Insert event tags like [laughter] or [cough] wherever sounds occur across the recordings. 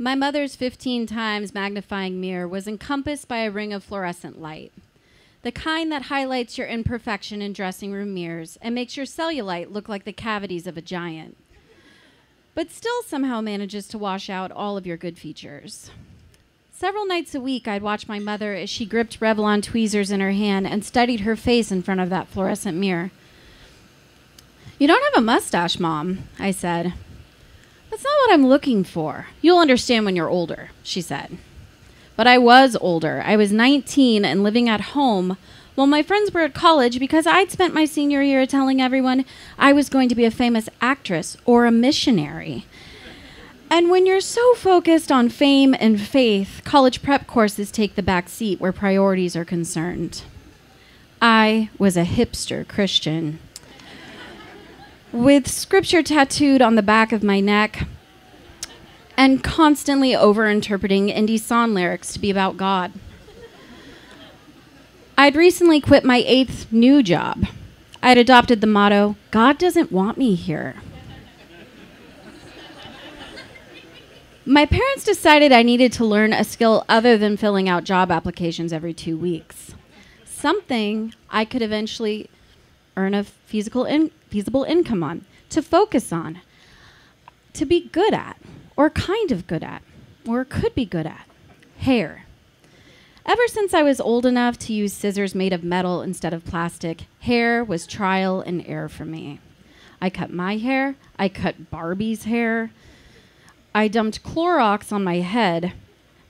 My mother's 15 times magnifying mirror was encompassed by a ring of fluorescent light. The kind that highlights your imperfection in dressing room mirrors and makes your cellulite look like the cavities of a giant, but still somehow manages to wash out all of your good features. Several nights a week, I'd watch my mother as she gripped Revlon tweezers in her hand and studied her face in front of that fluorescent mirror. You don't have a mustache, Mom, I said. That's not what I'm looking for. You'll understand when you're older, she said. But I was older. I was 19 and living at home while my friends were at college because I'd spent my senior year telling everyone I was going to be a famous actress or a missionary. And when you're so focused on fame and faith, college prep courses take the back seat where priorities are concerned. I was a hipster Christian with scripture tattooed on the back of my neck and constantly overinterpreting indie song lyrics to be about God. I'd recently quit my eighth new job. I'd adopted the motto God doesn't want me here. My parents decided I needed to learn a skill other than filling out job applications every two weeks. Something I could eventually earn a feasible, in, feasible income on, to focus on, to be good at, or kind of good at, or could be good at. Hair. Ever since I was old enough to use scissors made of metal instead of plastic, hair was trial and error for me. I cut my hair, I cut Barbie's hair, I dumped Clorox on my head,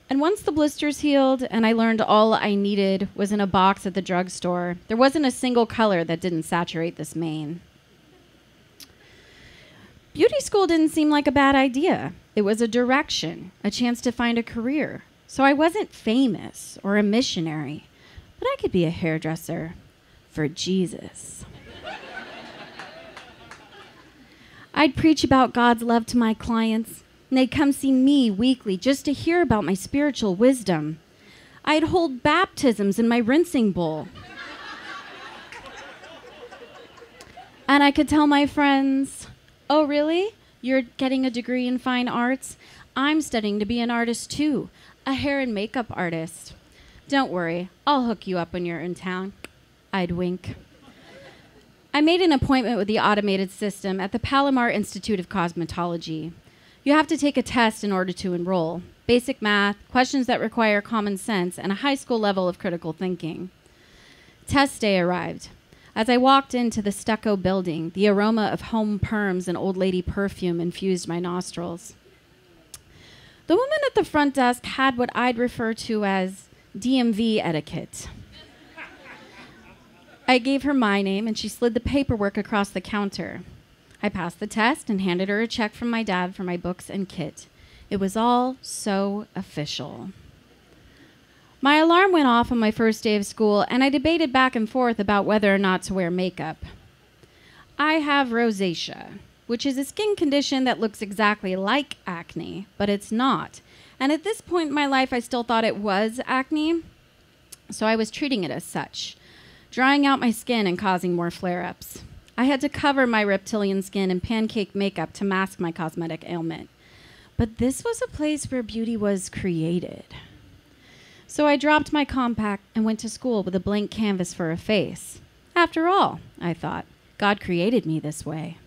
and once the blisters healed and I learned all I needed was in a box at the drugstore, there wasn't a single color that didn't saturate this mane. Beauty school didn't seem like a bad idea. It was a direction, a chance to find a career. So I wasn't famous or a missionary, but I could be a hairdresser for Jesus. I'd preach about God's love to my clients and they'd come see me weekly just to hear about my spiritual wisdom. I'd hold baptisms in my rinsing bowl. and I could tell my friends, Oh, really? You're getting a degree in fine arts? I'm studying to be an artist too, a hair and makeup artist. Don't worry, I'll hook you up when you're in town. I'd wink. I made an appointment with the automated system at the Palomar Institute of Cosmetology. You have to take a test in order to enroll basic math, questions that require common sense, and a high school level of critical thinking. Test day arrived. As I walked into the stucco building, the aroma of home perms and old lady perfume infused my nostrils. The woman at the front desk had what I'd refer to as DMV etiquette. I gave her my name and she slid the paperwork across the counter. I passed the test and handed her a check from my dad for my books and kit. It was all so official. My alarm went off on my first day of school, and I debated back and forth about whether or not to wear makeup. I have rosacea, which is a skin condition that looks exactly like acne, but it's not. And at this point in my life, I still thought it was acne, so I was treating it as such, drying out my skin and causing more flare ups. I had to cover my reptilian skin in pancake makeup to mask my cosmetic ailment. But this was a place where beauty was created. So I dropped my compact and went to school with a blank canvas for a face. After all, I thought, God created me this way.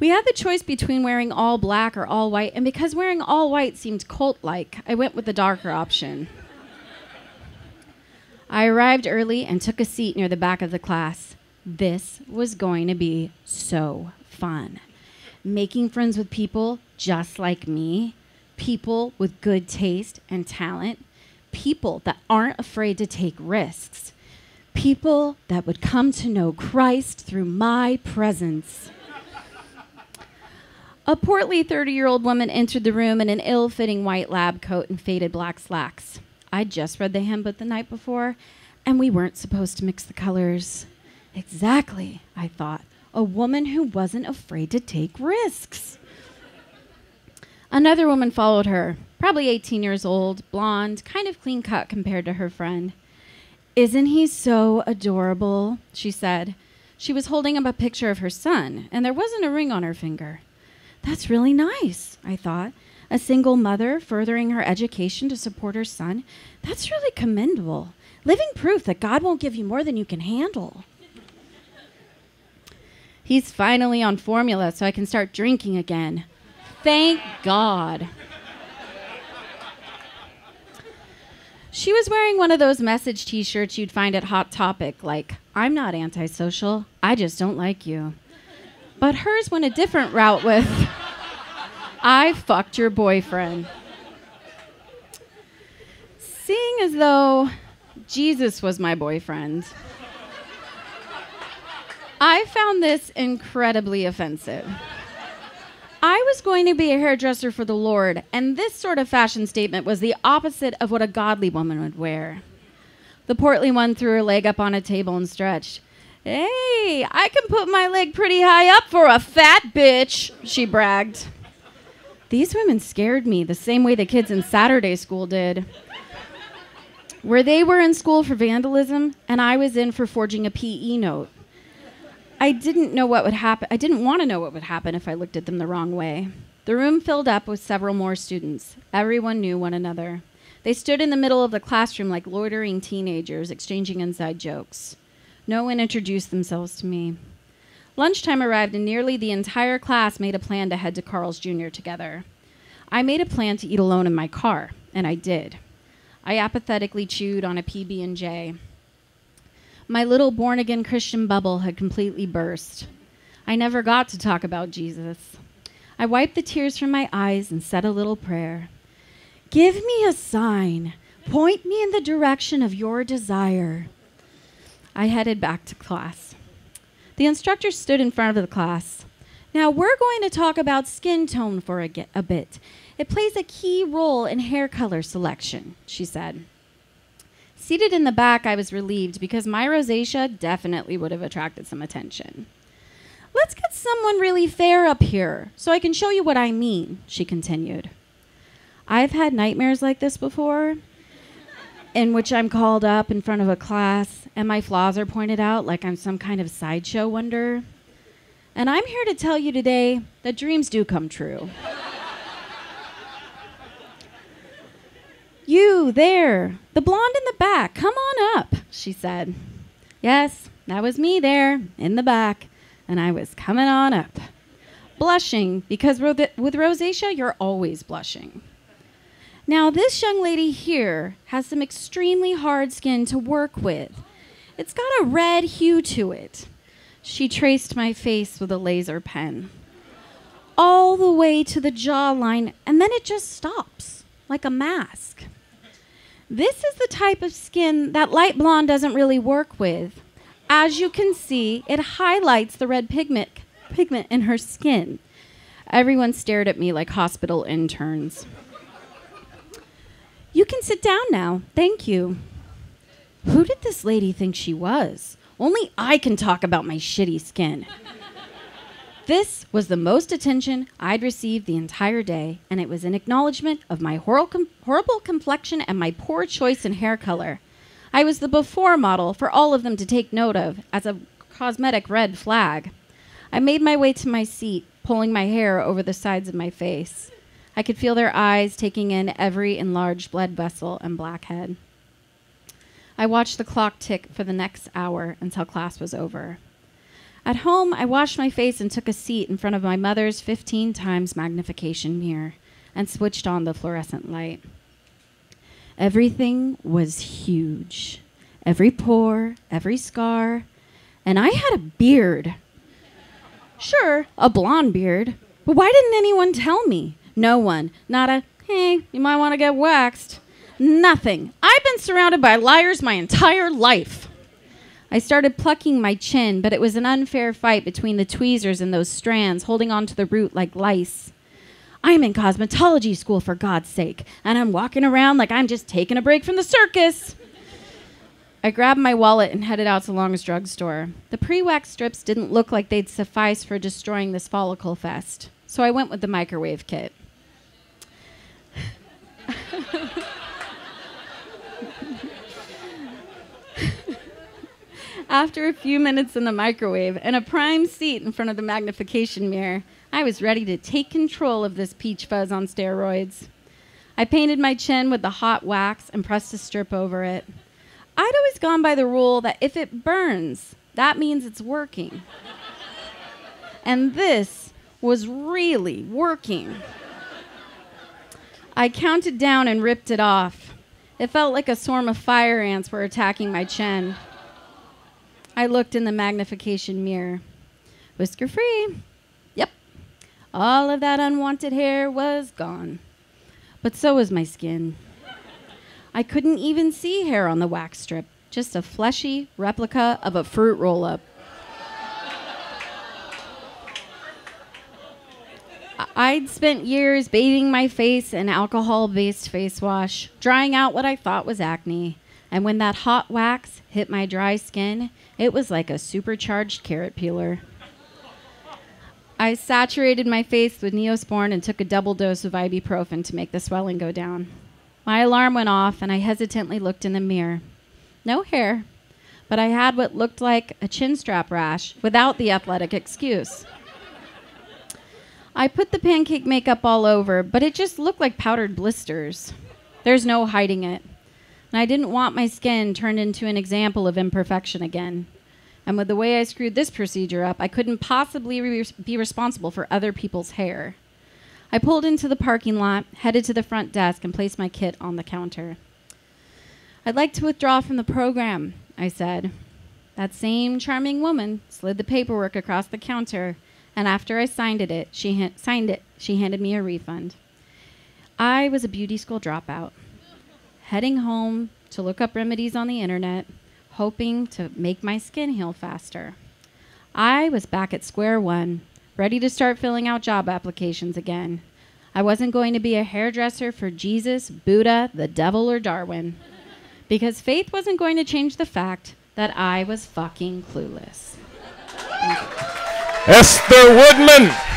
We had the choice between wearing all black or all white, and because wearing all white seemed cult like, I went with the darker option. I arrived early and took a seat near the back of the class. This was going to be so fun. Making friends with people just like me, people with good taste and talent, people that aren't afraid to take risks, people that would come to know Christ through my presence. A portly 30 year old woman entered the room in an ill fitting white lab coat and faded black slacks. I'd just read the hymn book the night before, and we weren't supposed to mix the colors. Exactly, I thought. A woman who wasn't afraid to take risks. Another woman followed her, probably 18 years old, blonde, kind of clean cut compared to her friend. Isn't he so adorable? She said. She was holding up a picture of her son, and there wasn't a ring on her finger. That's really nice, I thought, a single mother furthering her education to support her son. That's really commendable. Living proof that God won't give you more than you can handle. He's finally on formula so I can start drinking again. Thank God. She was wearing one of those message t shirts you'd find at Hot Topic, like, I'm not antisocial, I just don't like you. But hers went a different route with, [laughs] I fucked your boyfriend. Seeing as though Jesus was my boyfriend, I found this incredibly offensive. I was going to be a hairdresser for the Lord, and this sort of fashion statement was the opposite of what a godly woman would wear. The portly one threw her leg up on a table and stretched. Hey, I can put my leg pretty high up for a fat bitch, she bragged. These women scared me the same way the kids in Saturday school did. Where they were in school for vandalism, and I was in for forging a PE note. I didn't know what would happen. I didn't want to know what would happen if I looked at them the wrong way. The room filled up with several more students. Everyone knew one another. They stood in the middle of the classroom like loitering teenagers, exchanging inside jokes. No one introduced themselves to me. Lunchtime arrived, and nearly the entire class made a plan to head to Carl's Jr. together. I made a plan to eat alone in my car, and I did. I apathetically chewed on a PB&J. My little born again Christian bubble had completely burst. I never got to talk about Jesus. I wiped the tears from my eyes and said a little prayer. Give me a sign. Point me in the direction of your desire. I headed back to class. The instructor stood in front of the class. Now, we're going to talk about skin tone for a, a bit. It plays a key role in hair color selection, she said. Seated in the back, I was relieved because my rosacea definitely would have attracted some attention. Let's get someone really fair up here so I can show you what I mean, she continued. I've had nightmares like this before, in which I'm called up in front of a class and my flaws are pointed out like I'm some kind of sideshow wonder. And I'm here to tell you today that dreams do come true. You there, the blonde in the back, come on up, she said. Yes, that was me there, in the back, and I was coming on up. Blushing, because with rosacea, you're always blushing. Now, this young lady here has some extremely hard skin to work with. It's got a red hue to it. She traced my face with a laser pen. All the way to the jawline, and then it just stops, like a mask. This is the type of skin that light blonde doesn't really work with. As you can see, it highlights the red pigment, pigment in her skin. Everyone stared at me like hospital interns. You can sit down now. Thank you. Who did this lady think she was? Only I can talk about my shitty skin. This was the most attention I'd received the entire day, and it was an acknowledgement of my hor- com- horrible complexion and my poor choice in hair color. I was the before model for all of them to take note of as a cosmetic red flag. I made my way to my seat, pulling my hair over the sides of my face. I could feel their eyes taking in every enlarged blood vessel and blackhead. I watched the clock tick for the next hour until class was over. At home, I washed my face and took a seat in front of my mother's 15 times magnification mirror and switched on the fluorescent light. Everything was huge every pore, every scar, and I had a beard. Sure, a blonde beard, but why didn't anyone tell me? No one. Not a, hey, you might want to get waxed. Nothing. I've been surrounded by liars my entire life. I started plucking my chin, but it was an unfair fight between the tweezers and those strands, holding on to the root like lice. I'm in cosmetology school, for God's sake, and I'm walking around like I'm just taking a break from the circus. I grabbed my wallet and headed out to Long's drugstore. The pre wax strips didn't look like they'd suffice for destroying this follicle fest, so I went with the microwave kit. [laughs] After a few minutes in the microwave and a prime seat in front of the magnification mirror, I was ready to take control of this peach fuzz on steroids. I painted my chin with the hot wax and pressed a strip over it. I'd always gone by the rule that if it burns, that means it's working. and this was really working. I counted down and ripped it off. It felt like a swarm of fire ants were attacking my chin. I looked in the magnification mirror. Whisker free. Yep. All of that unwanted hair was gone. But so was my skin. I couldn't even see hair on the wax strip, just a fleshy replica of a fruit roll up. I'd spent years bathing my face in alcohol based face wash, drying out what I thought was acne. And when that hot wax hit my dry skin, it was like a supercharged carrot peeler. I saturated my face with Neosporin and took a double dose of ibuprofen to make the swelling go down. My alarm went off, and I hesitantly looked in the mirror. No hair, but I had what looked like a chin strap rash without the athletic excuse. I put the pancake makeup all over, but it just looked like powdered blisters. There's no hiding it. And I didn't want my skin turned into an example of imperfection again. And with the way I screwed this procedure up, I couldn't possibly re- be responsible for other people's hair. I pulled into the parking lot, headed to the front desk, and placed my kit on the counter. I'd like to withdraw from the program, I said. That same charming woman slid the paperwork across the counter and after I signed it, she ha- signed it, she handed me a refund. I was a beauty school dropout, heading home to look up remedies on the internet, hoping to make my skin heal faster. I was back at square one, ready to start filling out job applications again. I wasn't going to be a hairdresser for Jesus, Buddha, the devil, or Darwin, because faith wasn't going to change the fact that I was fucking clueless. Esther Woodman.